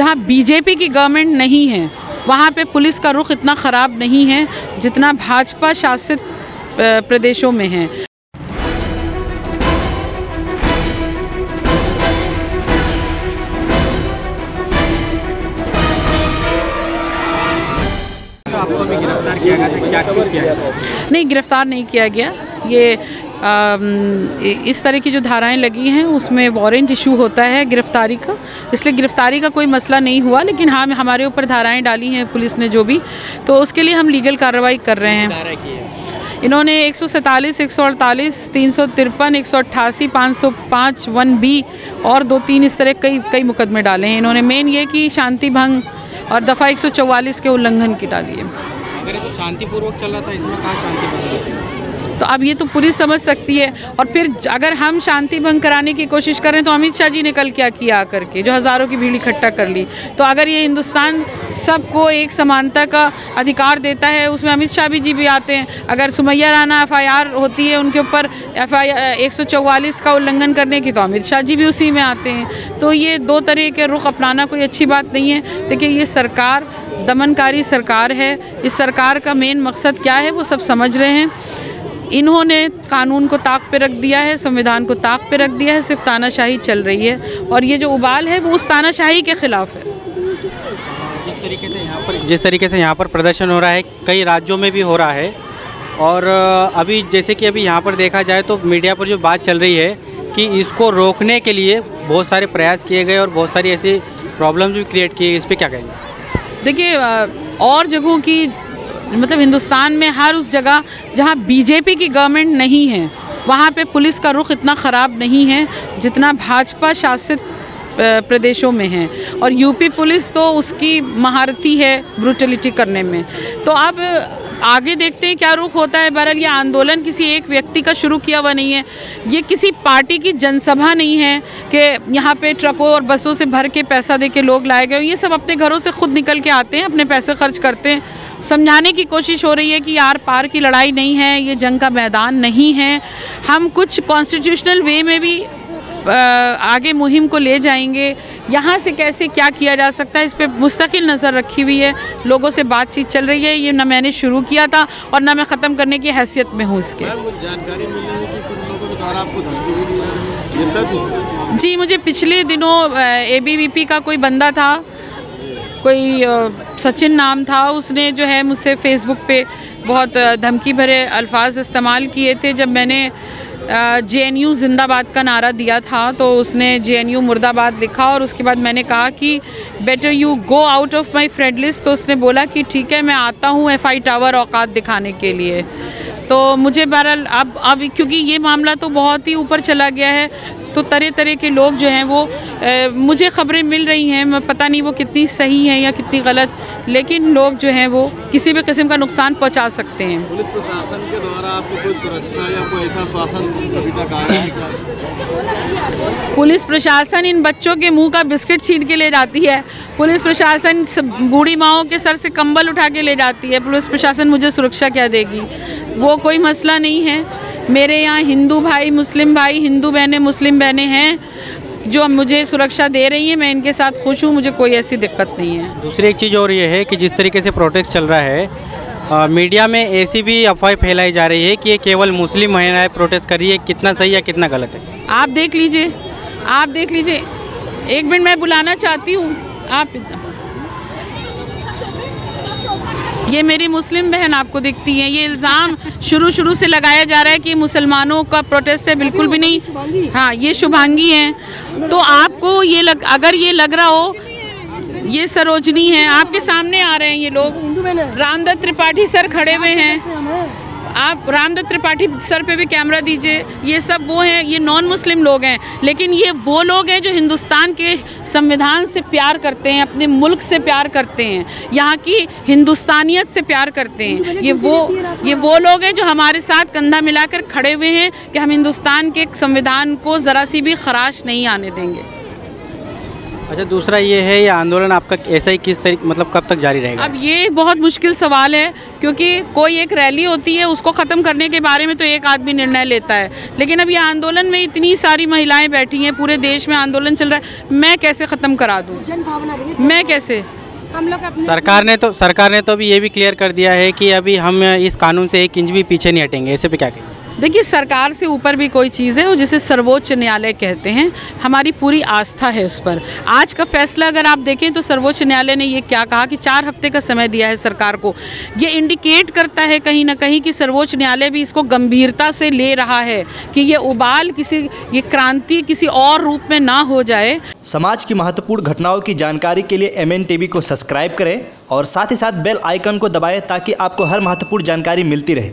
जहाँ बीजेपी की गवर्नमेंट नहीं है वहाँ पे पुलिस का रुख इतना ख़राब नहीं है जितना भाजपा शासित प्रदेशों में है। आपको भी गिरफ़्तार किया गया था क्या किया गया? नहीं गिरफ़्तार नहीं किया गया। ये इस तरह की जो धाराएँ लगी हैं उसमें वारंट इशू होता है गिरफ्तारी का। इसलिए गिरफ्तारी का कोई मसला नहीं हुआ लेकिन हाँ हमारे ऊपर धाराएँ डाली हैं पुलिस ने जो भी तो उसके लिए हम लीगल कार्रवाई कर रहे हैं। इन्होंने एक सौ सैंतालीस एक सौ अड़तालीस तीन सौ तिरपन एक सौ अट्ठासी पाँच सौ पाँच वन बी और दो तीन इस तरह कई कई मुकदमे डाले हैं। इन्होंने मेन ये कि शांति भंग और दफ़ा एक सौ चौवालीस के उल्लंघन की डाली है। तो शांतिपूर्वक चल रहा था इसमें कहाँ शांति तो अब ये तो पुलिस समझ सकती है। और फिर अगर हम शांति भंग कराने की कोशिश करें तो अमित शाह जी ने कल क्या किया करके जो हज़ारों की भीड़ इकट्ठा कर ली। तो अगर ये हिंदुस्तान सबको एक समानता का अधिकार देता है, उसमें अमित शाह भी जी भी आते हैं। अगर सुमैया राना एफ़ होती है, उनके ऊपर एफ़ आई का उल्लंघन करने की तो अमित शाह जी भी उसी में आते हैं। तो ये दो तरह के रुख अपनाना कोई अच्छी बात नहीं है। देखिए, ये सरकार, दमनकारी सरकार है। इस सरकार का मेन मकसद क्या है, वो सब समझ रहे हैं। इन्होंने कानून को ताक पे रख दिया है संविधान को ताक पे रख दिया है सिर्फ़ तानाशाही चल रही है। और ये जो उबाल है वो उस तानाशाही के खिलाफ है। जिस तरीके से यहाँ पर जिस तरीके से यहाँ पर प्रदर्शन हो रहा है कई राज्यों में भी हो रहा है। और अभी जैसे कि अभी यहाँ पर देखा जाए तो मीडिया पर जो बात चल रही है कि इसको रोकने के लिए बहुत सारे प्रयास किए गए और बहुत सारी ऐसी प्रॉब्लम्स भी क्रिएट किए इस पर क्या कहेंगे? देखिए और जगहों की मतलब हिंदुस्तान में हर उस जगह जहाँ बीजेपी की गवर्नमेंट नहीं है, वहाँ पे पुलिस का रुख इतना ख़राब नहीं है जितना भाजपा शासित प्रदेशों में है। और यूपी पुलिस तो उसकी महारती है ब्रूटलिटी करने में। तो अब आगे देखते हैं क्या रुख होता है। बहरहाल ये आंदोलन किसी एक व्यक्ति का शुरू किया हुआ नहीं है। ये किसी पार्टी की जनसभा नहीं है कि यहाँ पे ट्रकों और बसों से भर के पैसा दे के लोग लाए गए ये सब अपने घरों से खुद निकल के आते हैं, अपने पैसे खर्च करते हैं। समझाने की कोशिश हो रही है कि यार पार की लड़ाई नहीं है ये जंग का मैदान नहीं है। हम कुछ कॉन्स्टिट्यूशनल वे में भी आगे मुहिम को ले जाएँगे। यहाँ से कैसे क्या किया जा सकता है इस पर मुस्तकिल नज़र रखी हुई है। लोगों से बातचीत चल रही है ये ना मैंने शुरू किया था और ना मैं ख़त्म करने की हैसियत में हूँ इसके। जानकारी मिल रही है कि कुछ लोगों के द्वारा आपको धमकी भी दी जा रही है मुझे पिछले दिनों एबीवीपी का कोई बंदा था कोई सचिन नाम था, उसने जो है मुझसे फेसबुक पे बहुत धमकी भरे अल्फाज इस्तेमाल किए थे। जब मैंने जे एन यू जिंदाबाद का नारा दिया था तो उसने जे एन यू मुर्दाबाद लिखा और उसके बाद मैंने कहा कि better you go out of my friend list तो उसने बोला कि, ठीक है, मैं आता हूँ एफ़ आई टावर औकात दिखाने के लिए। तो मुझे बहरहाल अब अब क्योंकि ये मामला तो बहुत ही ऊपर चला गया है तो तरह तरह के लोग जो हैं वो अ, मुझे खबरें मिल रही हैं मैं पता नहीं वो कितनी सही हैं या कितनी गलत लेकिन लोग जो हैं वो किसी भी किस्म का नुकसान पहुँचा सकते हैं। पुलिस प्रशासन के द्वारा आपको कोई सुरक्षा या कोई ऐसा शासन अभी तक है पुलिस प्रशासन इन बच्चों के मुँह का बिस्किट छीन के ले जाती है पुलिस प्रशासन बूढ़ी माओ के सर से कंबल उठा के ले जाती है पुलिस प्रशासन मुझे सुरक्षा क्या देगी? वो कोई मसला नहीं है। मेरे यहाँ हिंदू भाई मुस्लिम भाई हिंदू बहनें मुस्लिम बहनें हैं जो मुझे सुरक्षा दे रही हैं मैं इनके साथ खुश हूँ मुझे कोई ऐसी दिक्कत नहीं है। दूसरी एक चीज़ और ये है कि जिस तरीके से प्रोटेस्ट चल रहा है अ, मीडिया में ऐसी भी अफवाह फैलाई जा रही है कि ये केवल मुस्लिम महिलाएँ प्रोटेस्ट कर रही है कितना सही या कितना गलत है? आप देख लीजिए आप देख लीजिए। एक मिनट मैं बुलाना चाहती हूँ आप ये मेरी मुस्लिम बहन आपको दिखती है। ये इल्ज़ाम शुरू शुरू से लगाया जा रहा है कि मुसलमानों का प्रोटेस्ट है, बिल्कुल भी नहीं। हाँ ये शुभांगी हैं। तो आपको ये लग, अगर ये लग रहा हो, ये सरोजनी है। आपके सामने आ रहे हैं ये लोग। रामदत्त त्रिपाठी सर खड़े हुए हैं। आप रामदत्त त्रिपाठी सर पे भी कैमरा दीजिए। ये सब वो हैं ये नॉन मुस्लिम लोग हैं लेकिन ये वो लोग हैं जो हिंदुस्तान के संविधान से प्यार करते हैं अपने मुल्क से प्यार करते हैं यहाँ की हिंदुस्तानियत से प्यार करते हैं। ये वो ये वो लोग हैं जो हमारे साथ कंधा मिलाकर खड़े हुए हैं कि हम हिंदुस्तान के संविधान को ज़रा सी भी खराश नहीं आने देंगे। अच्छा दूसरा ये है ये आंदोलन आपका ऐसा ही किस तरीके मतलब कब तक जारी रहेगा? अब ये बहुत मुश्किल सवाल है क्योंकि कोई एक रैली होती है उसको ख़त्म करने के बारे में तो एक आदमी निर्णय लेता है। लेकिन अब ये आंदोलन में इतनी सारी महिलाएँ बैठी हैं पूरे देश में आंदोलन चल रहा है मैं कैसे ख़त्म करा दूँ? जन भावना मैं कैसे? हम लोग सरकार ने तो सरकार ने तो अभी ये भी क्लियर कर दिया है कि अभी हम इस कानून से एक इंच भी पीछे नहीं हटेंगे ऐसे पे क्या कहें देखिए, सरकार से ऊपर भी कोई चीज़ है जिसे सर्वोच्च न्यायालय कहते हैं, हमारी पूरी आस्था है उस पर। आज का फैसला अगर आप देखें तो सर्वोच्च न्यायालय ने ये क्या कहा कि चार हफ़्ते का समय दिया है सरकार को। ये इंडिकेट करता है कहीं ना कहीं कि सर्वोच्च न्यायालय भी इसको गंभीरता से ले रहा है कि ये उबाल किसी, ये क्रांति किसी और रूप में ना हो जाए। समाज की महत्वपूर्ण घटनाओं की जानकारी के लिए एम टीवी को सब्सक्राइब करें और साथ ही साथ बेल आइकन को दबाएँ ताकि आपको हर महत्वपूर्ण जानकारी मिलती रहे।